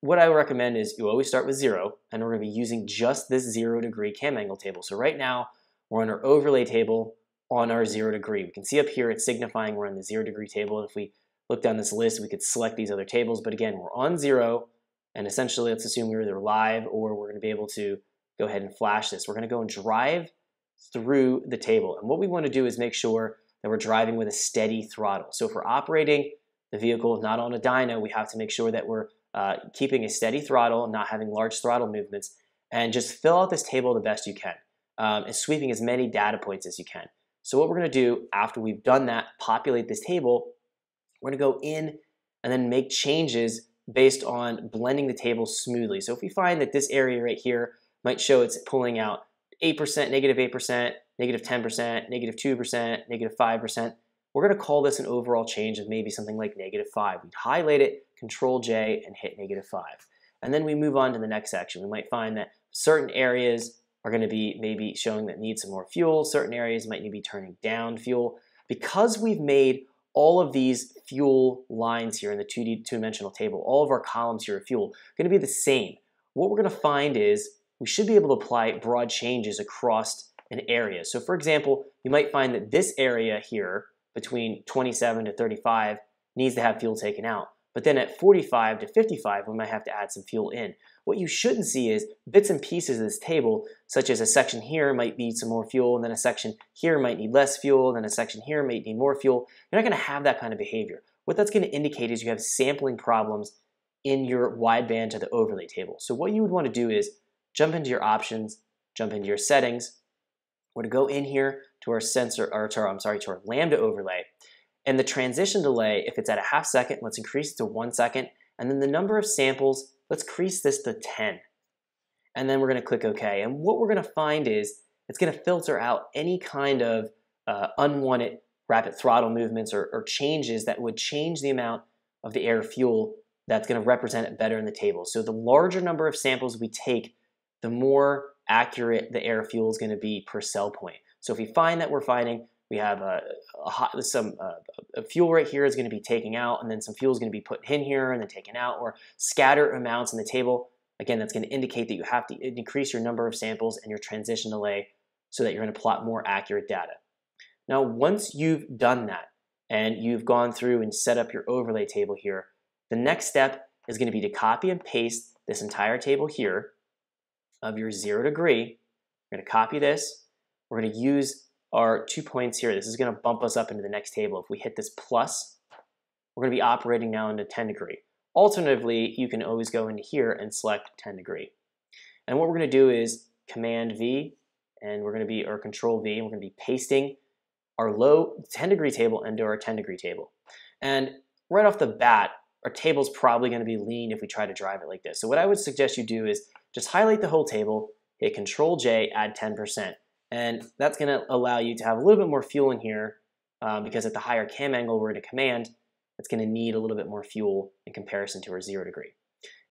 what I recommend is you always start with zero, and we're gonna be using just this zero degree cam angle table. So right now, we're on our overlay table on our zero degree. We can see up here, it's signifying we're on the zero degree table. And if we look down this list, we could select these other tables, but again, we're on zero, and essentially, let's assume we're either live or we're gonna be able to go ahead and flash this. We're gonna go and drive through the table. And what we wanna do is make sure that we're driving with a steady throttle. So if we're operating the vehicle not on a dyno, we have to make sure that we're uh, keeping a steady throttle, not having large throttle movements, and just fill out this table the best you can, um, and sweeping as many data points as you can. So what we're gonna do after we've done that, populate this table, we're gonna go in and then make changes based on blending the table smoothly. So if we find that this area right here might show it's pulling out 8%, negative 8%, negative 10%, negative 2%, negative 5%, we're gonna call this an overall change of maybe something like negative 5. We'd highlight it, Control J, and hit negative 5. And then we move on to the next section. We might find that certain areas are going to be maybe showing that need some more fuel. Certain areas might need to be turning down fuel. Because we've made all of these fuel lines here in the 2D two-dimensional table, all of our columns here of fuel, going to be the same. What we're going to find is we should be able to apply broad changes across an area. So for example, you might find that this area here between 27 to 35 needs to have fuel taken out. But then at 45 to 55, we might have to add some fuel in. What you shouldn't see is bits and pieces of this table, such as a section here might need some more fuel, and then a section here might need less fuel, and then a section here might need more fuel. You're not gonna have that kind of behavior. What that's gonna indicate is you have sampling problems in your wideband to the overlay table. So what you would wanna do is jump into your options, jump into your settings. We're gonna go in here to our sensor, or to our, I'm sorry, to our lambda overlay. And the transition delay, if it's at a half second, let's increase it to one second. And then the number of samples, let's increase this to 10. And then we're gonna click OK. And what we're gonna find is it's gonna filter out any kind of uh, unwanted rapid throttle movements or, or changes that would change the amount of the air fuel that's gonna represent it better in the table. So the larger number of samples we take, the more accurate the air fuel is gonna be per cell point. So if we find that we're finding we have a, a hot, some uh, a fuel right here is going to be taken out, and then some fuel is going to be put in here and then taken out, or scatter amounts in the table. Again, that's going to indicate that you have to increase your number of samples and your transition delay so that you're going to plot more accurate data. Now, once you've done that and you've gone through and set up your overlay table here, the next step is going to be to copy and paste this entire table here of your zero degree. We're going to copy this. We're going to use our two points here. This is going to bump us up into the next table. If we hit this plus, we're going to be operating now into 10 degree. Alternatively, you can always go into here and select 10 degree. And what we're going to do is Command V, and we're going to be, or Control V, and we're going to be pasting our low 10 degree table into our 10 degree table. And right off the bat, our table's probably going to be lean if we try to drive it like this. So what I would suggest you do is just highlight the whole table, hit Control J, add 10%. And that's going to allow you to have a little bit more fuel in here um, because at the higher cam angle we're in a command, it's going to need a little bit more fuel in comparison to our zero degree.